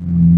you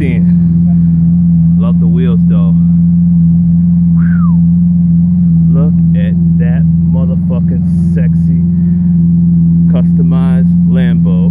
10. Love the wheels though. Whew. Look at that motherfucking sexy customized Lambo.